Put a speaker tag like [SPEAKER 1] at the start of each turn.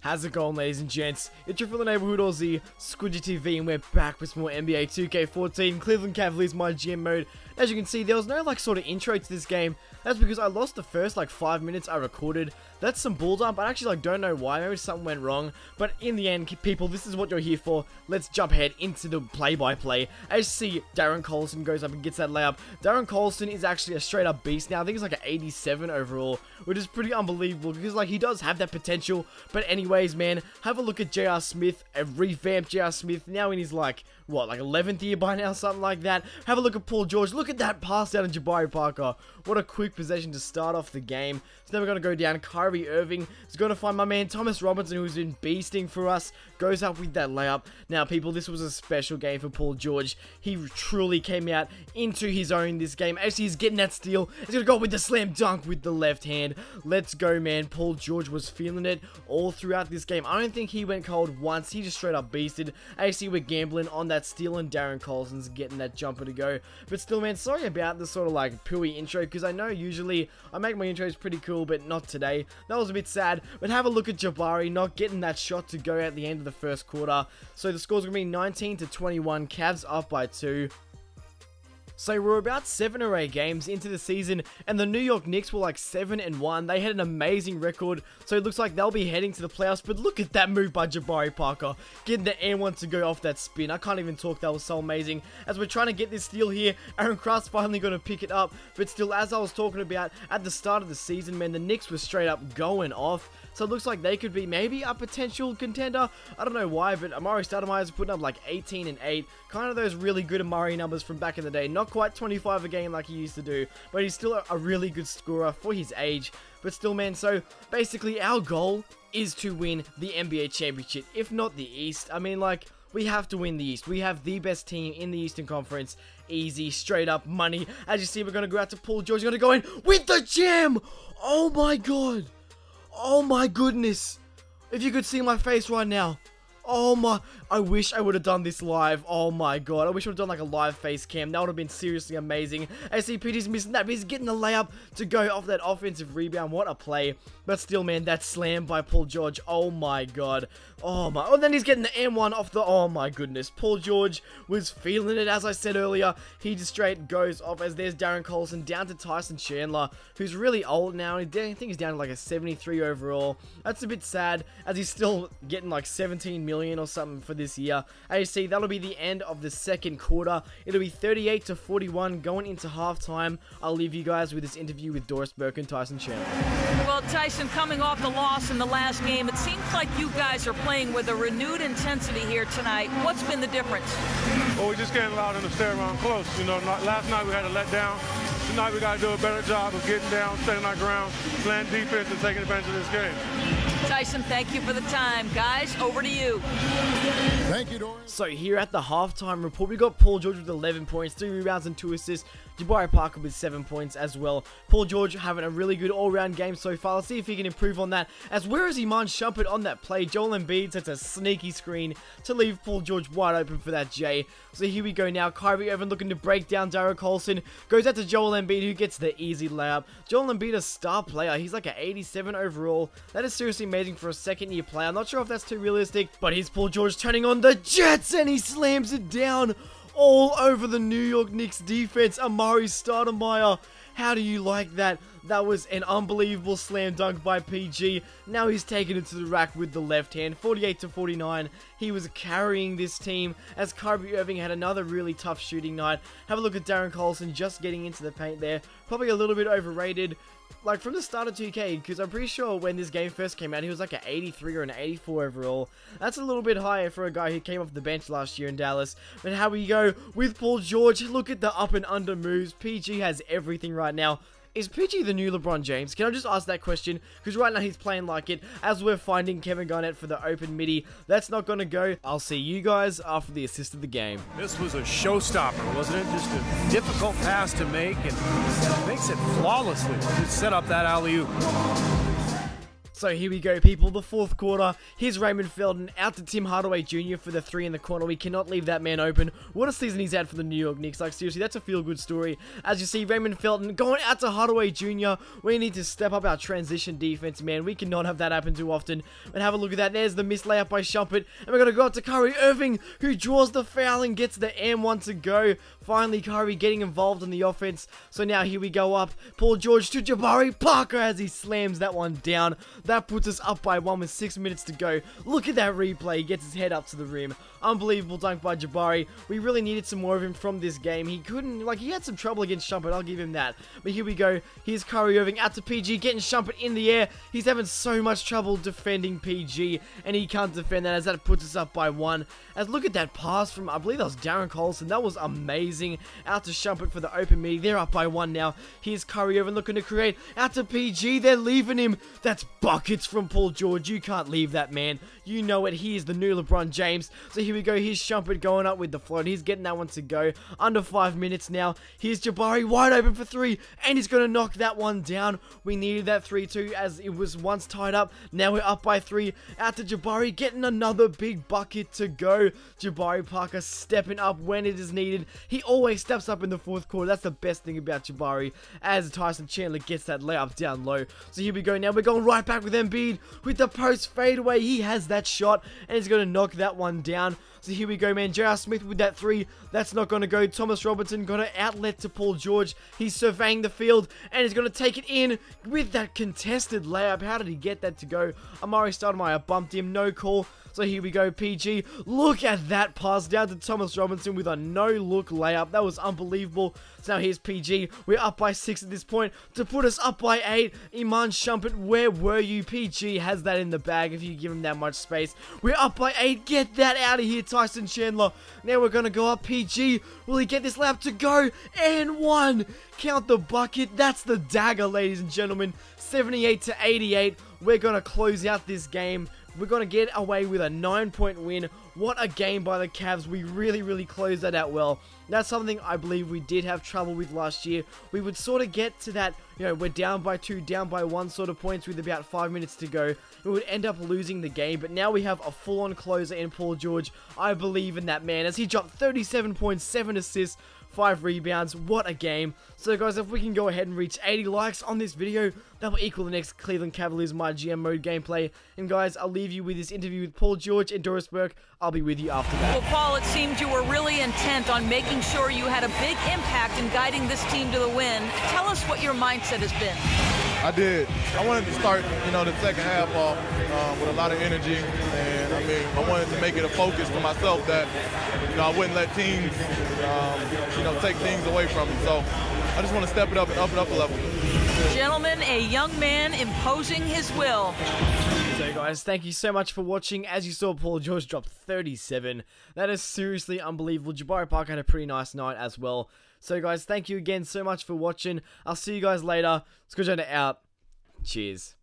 [SPEAKER 1] How's it going, ladies and gents? It's your from the neighborhood Aussie, Squidgee TV, and we're back with more NBA 2K14 Cleveland Cavaliers My GM mode. As you can see, there was no like sort of intro to this game. That's because I lost the first like five minutes I recorded. That's some bulldump. I actually like don't know why. Maybe something went wrong. But in the end, people, this is what you're here for. Let's jump ahead into the play-by-play. -play. As you see, Darren Collison goes up and gets that layup. Darren Collison is actually a straight up beast now. I think it's like an 87 overall, which is pretty unbelievable because like he does have that potential. But anyways, man, have a look at J.R. Smith, a revamped J.R. Smith now in his like what like 11th year by now, something like that. Have a look at Paul George. Look at that pass down to Jabari Parker. What a quick possession to start off the game. It's never going to go down. Kyrie Irving is going to find my man Thomas Robinson, who's been beasting for us. Goes up with that layup. Now, people, this was a special game for Paul George. He truly came out into his own this game. Actually, he's getting that steal. He's going to go with the slam dunk with the left hand. Let's go, man. Paul George was feeling it all throughout this game. I don't think he went cold once. He just straight up beasted. Actually, we're gambling on that steal and Darren Collison's getting that jumper to go. But still, man, sorry about the sort of like pooey intro because I know usually I make my intros pretty cool, but not today. That was a bit sad. But have a look at Jabari not getting that shot to go at the end of the first quarter. So the score's going to be 19 to 21. Cavs up by 2. So we're about seven or eight games into the season, and the New York Knicks were like seven and one. They had an amazing record, so it looks like they'll be heading to the playoffs. But look at that move by Jabari Parker, getting the and one to go off that spin. I can't even talk. That was so amazing. As we're trying to get this steal here, Aaron Craft's finally going to pick it up. But still, as I was talking about at the start of the season, man, the Knicks were straight up going off. So it looks like they could be maybe a potential contender. I don't know why, but Amar'e Stoudemire is putting up like 18 and 8. Kind of those really good Amar'e numbers from back in the day. Not quite 25 a game like he used to do, but he's still a really good scorer for his age. But still, man, so basically our goal is to win the NBA Championship, if not the East. I mean, like, we have to win the East. We have the best team in the Eastern Conference. Easy, straight up money. As you see, we're going to go out to Paul George. We're going to go in with the jam. Oh my god. Oh my goodness. If you could see my face right now. Oh my, I wish I would have done this live. Oh my god, I wish I would have done like a live face cam. That would have been seriously amazing. ACPT's missing that, but he's getting the layup to go off that offensive rebound. What a play. But still, man, that slam by Paul George. Oh my god. Oh my, oh then he's getting the and one off the, oh my goodness. Paul George was feeling it, as I said earlier. He just straight goes off as there's Darren Collison down to Tyson Chandler, who's really old now. I think he's down to like a 73 overall. That's a bit sad, as he's still getting like 17 million million or something for this year. As you see, that'll be the end of the second quarter. It'll be 38 to 41 going into halftime. I'll leave you guys with this interview with Doris Burke and Tyson Chandler.
[SPEAKER 2] Well, Tyson, coming off the loss in the last game, it seems like you guys are playing with a renewed intensity here tonight. What's been the difference?
[SPEAKER 3] Well, we just can't allow them to stay around close. You know, last night we had a letdown. Tonight we got to do a better job of getting down, staying our ground, playing defense, and taking advantage of this game.
[SPEAKER 2] Tyson, thank you for the time. Guys, over to you.
[SPEAKER 1] Thank you, Doris. So here at the halftime report, we got Paul George with 11 points, 3 rebounds and 2 assists. Jabari Parker with 7 points as well. Paul George having a really good all-round game so far. Let's see if he can improve on that. As where is Iman Shumpert on that play? Joel Embiid sets a sneaky screen to leave Paul George wide open for that J. So here we go now. Kyrie Irving looking to break down Darren Collison. Goes out to Joel Embiid who gets the easy layup. Joel Embiid a star player. He's like an 87 overall. That is seriously amazing for a second year player. I'm not sure if that's too realistic, but here's Paul George turning on the Jets and he slams it down all over the New York Knicks defense. Amar'e Stoudemire. How do you like that? That was an unbelievable slam dunk by PG. Now he's taking it to the rack with the left hand. 48 to 49. He was carrying this team as Kyrie Irving had another really tough shooting night. Have a look at Darren Collison just getting into the paint there. Probably a little bit overrated like from the start of 2K, because I'm pretty sure when this game first came out, he was like an 83 or an 84 overall. That's a little bit higher for a guy who came off the bench last year in Dallas. But how we go with Paul George, look at the up and under moves. PG has everything right now. Is PG the new LeBron James? Can I just ask that question? Because right now he's playing like it. As we're finding Kevin Garnett for the open midi, that's not going to go. I'll see you guys after the assist of the game.
[SPEAKER 4] This was a showstopper, wasn't it? Just a difficult pass to make and makes it flawlessly to set up that alley-oop.
[SPEAKER 1] So here we go, people. The fourth quarter. Here's Raymond Felton out to Tim Hardaway Jr. for the three in the corner. We cannot leave that man open. What a season he's had for the New York Knicks. Like, seriously, that's a feel-good story. As you see, Raymond Felton going out to Hardaway Jr. We need to step up our transition defense, man. We cannot have that happen too often. And have a look at that. There's the missed layup by Shumpert. And we're going to go out to Kyrie Irving, who draws the foul and gets the and one to go. Finally, Kyrie getting involved in the offense. So now here we go up. Paul George to Jabari Parker as he slams that one down. That puts us up by one with six minutes to go. Look at that replay. He gets his head up to the rim. Unbelievable dunk by Jabari. We really needed some more of him from this game. He couldn't, like, he had some trouble against Shumpert. I'll give him that. But here we go. Here's Kyrie Irving out to PG, getting Shumpert in the air. He's having so much trouble defending PG, and he can't defend that as that puts us up by one. As look at that pass from, I believe that was Darren Collison. That was amazing. Out to Shumpert for the open meeting. They're up by one now. Here's Kyrie Irving looking to create. Out to PG. They're leaving him. That's buckets from Paul George. You can't leave that man. You know it. He is the new LeBron James. So here we go. Here's Shumpert going up with the float. He's getting that one to go. Under five minutes now. Here's Jabari wide open for three. And he's going to knock that one down. We needed that 3-2 as it was once tied up. Now we're up by three. Out to Jabari getting another big bucket to go. Jabari Parker stepping up when it is needed. He always steps up in the fourth quarter. That's the best thing about Jabari. As Tyson Chandler gets that layup down low. So here we go. Now we're going right back with Embiid with the post fadeaway. He has that shot and he's going to knock that one down. So here we go, man. J.R. Smith with that three. That's not going to go. Thomas Robinson got an outlet to Paul George. He's surveying the field and he's going to take it in with that contested layup. How did he get that to go? Amar'e Stoudemire bumped him. No call. So here we go, PG. Look at that pass down to Thomas Robinson with a no-look layup. That was unbelievable. So now here's PG. We're up by six at this point to put us up by eight. Iman Shumpert, where were you? PG has that in the bag if you give him that much space. We're up by eight. Get that out of here, Tyson Chandler. Now we're going to go up. PG, will he get this layup to go? And one. Count the bucket. That's the dagger, ladies and gentlemen. 78 to 88. We're going to close out this game we're going to get away with a 9 point win. What a game by the Cavs. We really, really closed that out well. That's something I believe we did have trouble with last year. We would sort of get to that, you know, we're down by two, down by one sort of points with about five minutes to go. We would end up losing the game, but now we have a full-on closer in Paul George. I believe in that man as he dropped 37.7 assists 5 rebounds. What a game. So guys, if we can go ahead and reach 80 likes on this video, that will equal the next Cleveland Cavaliers My GM mode gameplay. And guys, I'll leave you with this interview with Paul George and Doris Burke. I'll be with you after that.
[SPEAKER 2] Well, Paul, it seemed you were really intent on making sure you had a big impact in guiding this team to the win. Tell us what your mindset has been.
[SPEAKER 5] I did. I wanted to start, you know, the second half off um, with a lot of energy, and I mean, I wanted to make it a focus for myself that, you know, I wouldn't let teams, um, you know, take things away from me. So I just want to step it up and up it up a level.
[SPEAKER 2] Gentlemen, a young man imposing his will.
[SPEAKER 1] Guys, thank you so much for watching. As you saw, Paul George dropped 37. That is seriously unbelievable. Jabari Park had a pretty nice night as well. So guys, thank you again so much for watching. I'll see you guys later. Squidgender out. Cheers.